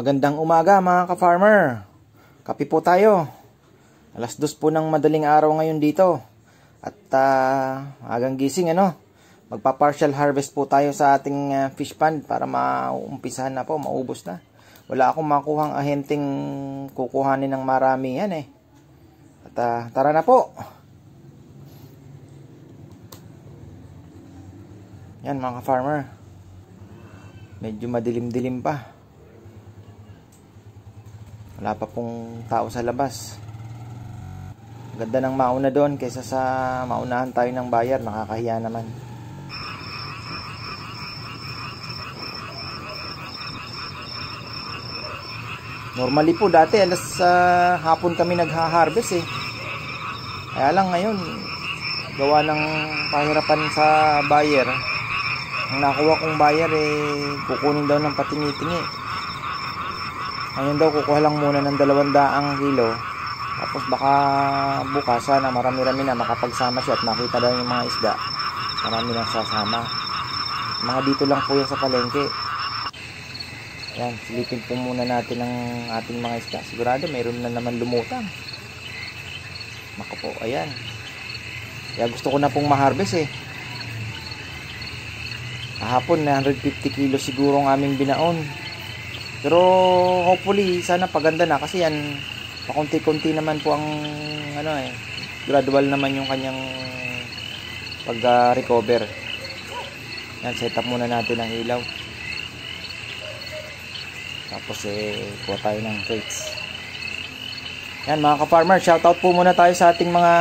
Magandang umaga mga ka-farmer. Kapi po tayo. Alas dos po ng madaling araw ngayon dito. At uh, agang gising ano. Magpa-partial harvest po tayo sa ating uh, fish pond para maumpisahan na po, maubos na. Wala akong makuhang ahenteng kukuhanin ng marami yan eh. At uh, tara na po. Yan mga ka-farmer. Medyo madilim-dilim pa. Wala pa pong tao sa labas. Ganda ng mauna doon kaysa sa maunahan tayo ng bayar. Nakakahiya naman. Normally po dati alas uh, hapon kami nagha-harvest eh. Kaya lang ngayon gawa ng pahirapan sa buyer. Ang nakuha kong buyer eh kukunin daw ng patingi-tingi. Ngayon daw kukuha lang muna ng 200 kilo. Tapos baka bukas sana marami-rami na makapagsama siya at makita daw yung mga isda. Marami nang sasama. Mga dito lang po yan sa palengke. Yan, silipin po muna natin ang ating mga isda. Sigurado mayroon na naman lumutang. Maka po, ayan. Kaya gusto ko na pong ma-harvest eh. Kahapon na 150 kilo siguro ang aming binaon. Pero hopefully sana paganda na kasi yan pakunti-kunti naman po ang ano eh gradual naman yung kanyang pag-recover. yan, set up muna natin ang ilaw. Tapos eh kuha tayo ng crates. Yan mga ka-farmer, shoutout po muna tayo sa ating mga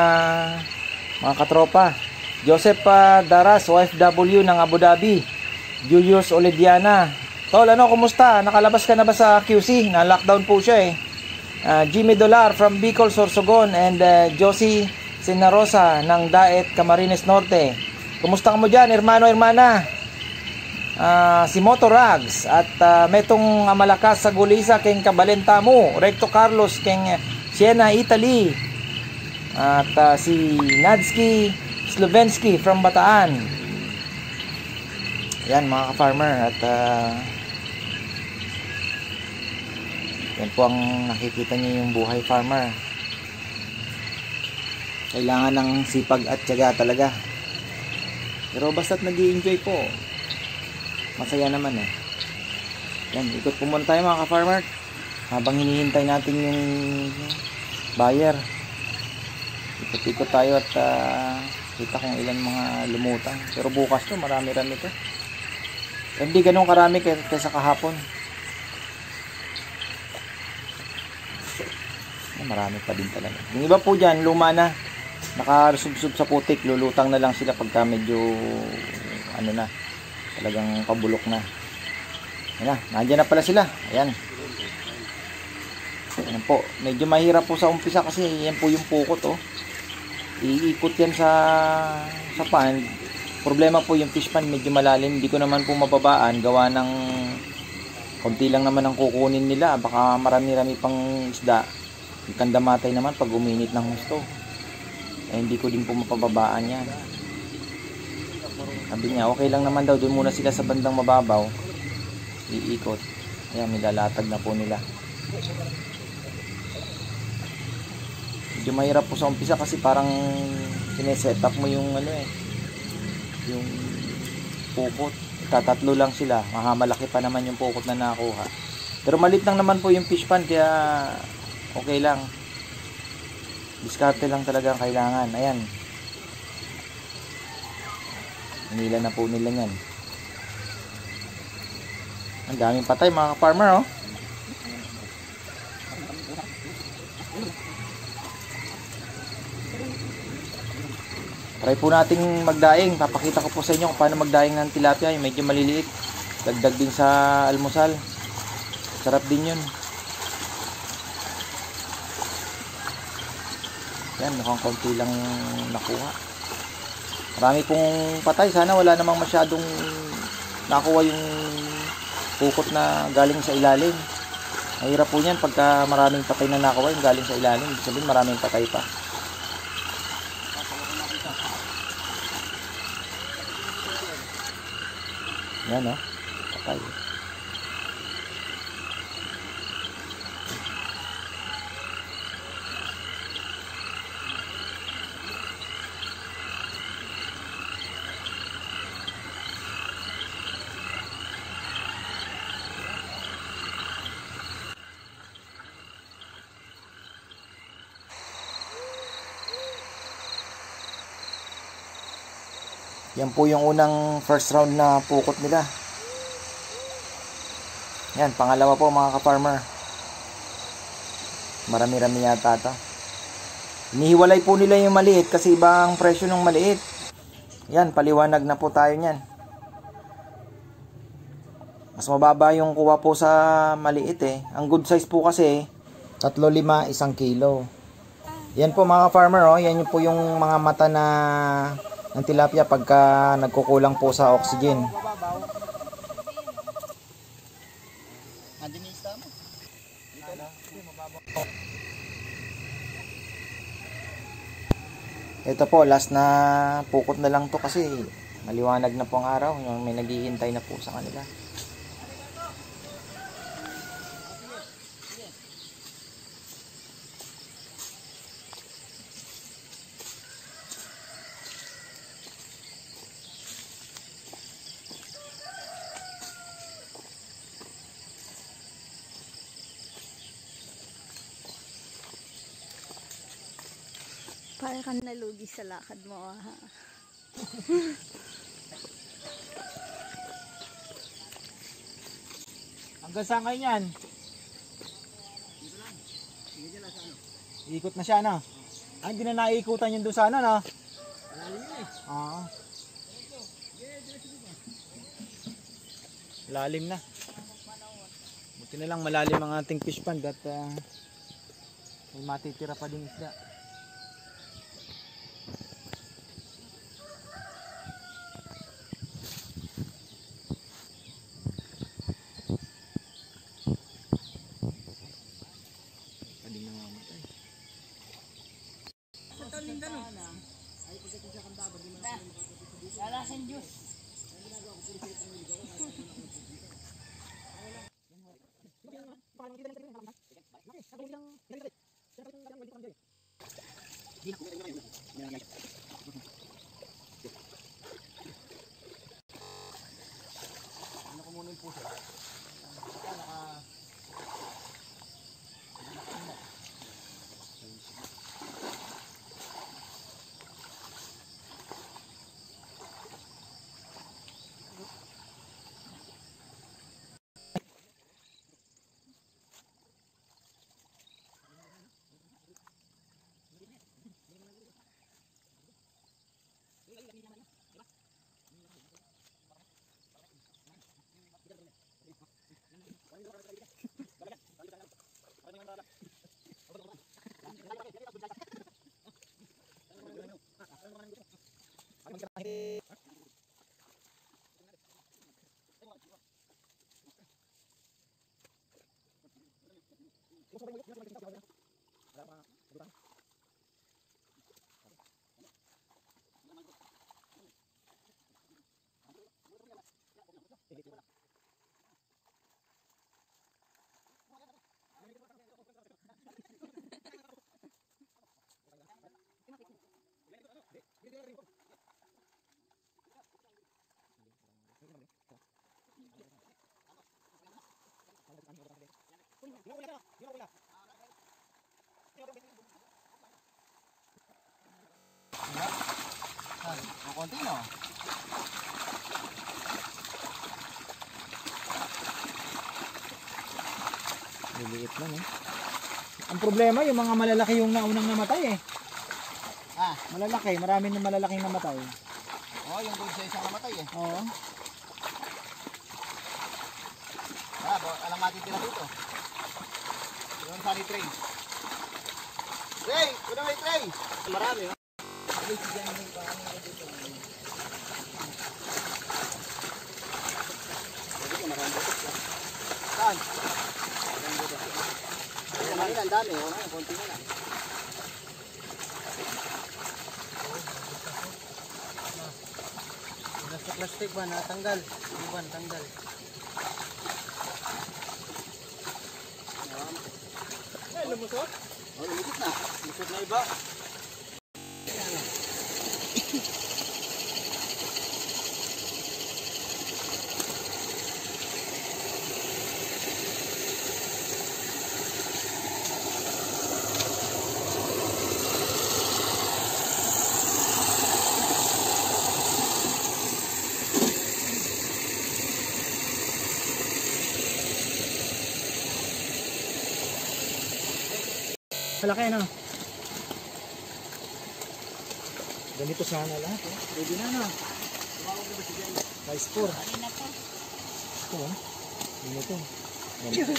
mga katropa. Joseph uh, Daras, OFW ng Abu Dhabi. Julius Olediana, Tol, ano, kumusta? Nakalabas ka na ba sa QC? Na-lockdown po siya eh. Uh, Jimmy Dolar from Bicol, Sorsogon and uh, Josie Sinarosa ng Daet, Camarines Norte. Kumusta ka mo dyan, hermano, hermana? Uh, si Moto Rags at uh, Metong Amalakas sa Gulisa keng Kabalenta mo. Recto Carlos keng Siena, Italy. At uh, si Nadsky Slovensky from Bataan. Yan mga ka-farmer at uh, yan po ang nakikita niyo yung buhay farmer. Kailangan ng sipag at tiyaga talaga. Pero basta't nag enjoy po, masaya naman eh. Yan, ikot po muna tayo mga ka-farmer. Habang hinihintay natin yung buyer. Ikot-ikot tayo at uh, kita kung ilan mga lumutang. Pero bukas to, marami-rami to. Hindi ganun karami kaysa kahapon. Marami pa din talaga yung iba po dyan luma na. Nakarsubsub sa putik. Lulutang na lang sila pagka medyo ano na. Talagang pabulok na. Ayan na nandiyan na pala sila. Ayan. Ayan po. Medyo mahirap po sa umpisa kasi yan po yung pukot oh. Iikot yan sa sa pan. Problema po yung fish pan medyo malalim. Hindi ko naman po mababaan. Gawa ng konti lang naman ang kukunin nila. Baka marami-rami pang isda Kandamatay naman pag uminit ng gusto. Eh, hindi ko din po mapababaan yan. Sabi niya, okay lang naman daw. Doon muna sila sa bandang mababaw. Iikot. Ayan, nilalatag na po nila. Medyo mahirap po sa umpisa kasi parang sineset up mo yung ano eh. Yung pukot. Tatatlo lang sila. Mahamalaki pa naman yung pukot na nakuha. Pero malit lang naman po yung fish pan kaya okay lang. Diskarte lang talaga ang kailangan. Ayan. Nila na po nila yan ang daming patay mga farmer oh. Try po nating magdaing. Papakita ko po sa inyo kung paano magdaing ng tilapia. Yung medyo maliliit. Dagdag din sa almusal. Sarap din yun Yan, mukhang konti lang nakuha. Marami pong patay. Sana wala namang masyadong nakuha yung pukot na galing sa ilalim. Mahirap po niyan pagka maraming patay na nakuha yung galing sa ilalim. Ibig sabihin maraming patay pa. Yan o. Oh. Patay. Yan po yung unang first round na pukot nila. Yan, pangalawa po mga ka-farmer. Marami-rami yata ito. Inihiwalay po nila yung maliit kasi iba ang presyo ng maliit. Yan, paliwanag na po tayo niyan. Mas mababa yung kuha po sa maliit eh. Ang good size po kasi, 3-5 isang kilo. Yan po mga farmer oh, yan yung po yung mga mata na ng tilapia pagka nagkukulang po sa oxygen. Ito po, last na pukot na lang to kasi maliwanag na po ang araw. Yung may naghihintay na po sa kanila. Para kang nalugi sa lakad mo. ah, Ha? Hanggang saan kayo yan? Ikot na siya, no? Ah, hindi na naiikutan yun doon sa ano, no? Oo. Lalim na. Buti na lang malalim ang ating fish pond at ah, may matitira pa din isda. Ang konti no? Liliit lang eh. Ang problema, yung mga malalaki yung naunang namatay eh. Ah, Malalaki, marami na malalaking namatay. oh, yung doon sa isang namatay eh. Oo. Ah, bo, alam matitira dito. Yung sunny tray. Tray! Kuna may tray! Marami oh. Saan? Na, ang dami. Oh, ngayon, konti na lang. Nasa plastic ba? Natanggal. Ano ba? Natanggal. Oh, lumusot na. Lumusot na iba. Malaki ano? Ganito sana lahat eh. Pwede na no. Size 4. Ito oh. Ganito. Ganito.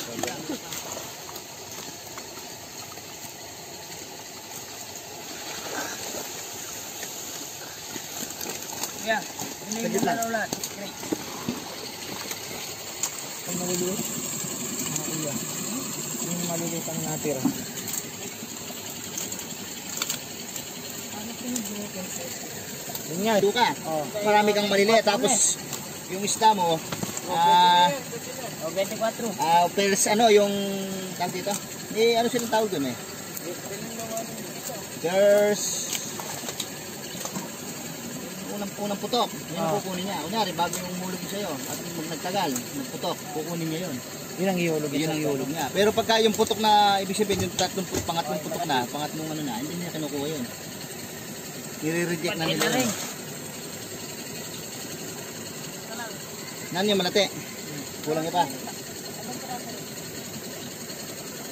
Yeah. Saglit lang. Ang maliliit. Mga kuya. Yung maliliit ang natira. Yun nga. Duka. Oh. Marami kang maliliit. Tapos, yung isda mo, ah, O, 24. ah, pairs, ano, yung, tawag dito? Eh, ano silang tawag dun eh? There's, unang, unang putok. Yan ang Ah. kukunin niya. Kunyari, bago yung hulog sa'yo, at pag nagtagal, nagputok, kukunin niya yun. Yun ang ihulog. Yun ang ihulog niya. Pero pagka yung putok na, ibig sabihin, yung tatlong, pangatlong putok na, pangatlong ano na, hindi niya kinukuha yun. Nire-reject na nila. Nan yung malate. Kulang pa.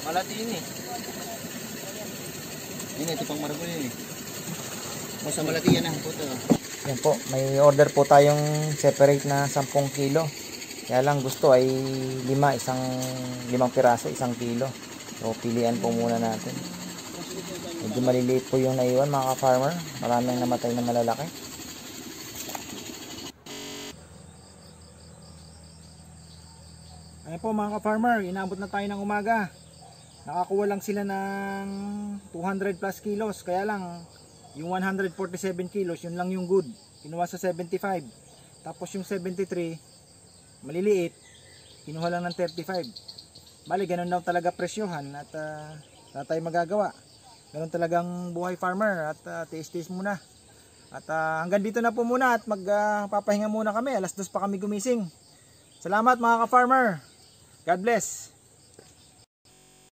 Malati yun eh. Yun, ito pang maragol yun eh. O sa malati yan ah, puto. Yan po, may order po tayong separate na 10 kilo. Kaya lang gusto ay lima, isang limang piraso, isang kilo. So pilian po muna natin. Medyo maliliit po yung naiwan mga ka-farmer. Maraming namatay na malalaki. Ayan po mga ka-farmer, inabot na tayo ng umaga. Nakakuha lang sila ng 200 plus kilos. Kaya lang, yung 147 kilos, yun lang yung good. Kinuha sa 75. Tapos yung 73, maliliit, kinuha lang ng 35. Bali, ganun daw talaga presyohan at uh, wala tayong magagawa. Ganun talagang buhay farmer at uh, tiis-tiis muna. At ah, hanggang dito na po muna at magpapahinga muna kami. Alas dos pa kami gumising. Salamat mga ka-farmer. God bless.